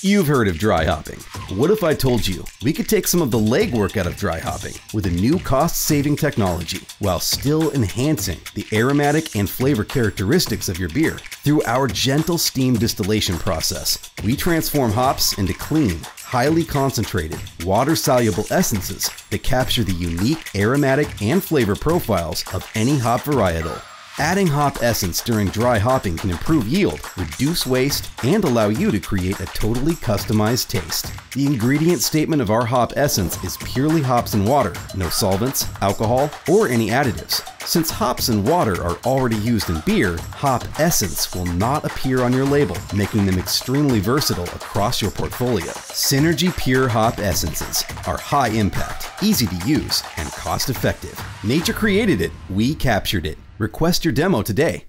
You've heard of dry hopping. What if I told you we could take some of the legwork out of dry hopping with a new cost saving technology while still enhancing the aromatic and flavor characteristics of your beer? Through our gentle steam distillation process, we transform hops into clean, highly concentrated, water soluble essences that capture the unique aromatic and flavor profiles of any hop varietal. Adding hop essence during dry hopping can improve yield, reduce waste, and allow you to create a totally customized taste. The ingredient statement of our hop essence is purely hops and water, no solvents, alcohol, or any additives. Since hops and water are already used in beer, hop essence will not appear on your label, making them extremely versatile across your portfolio. Synergy Pure Hop Essences are high impact, easy to use, and cost effective. Nature created it, we captured it. Request your demo today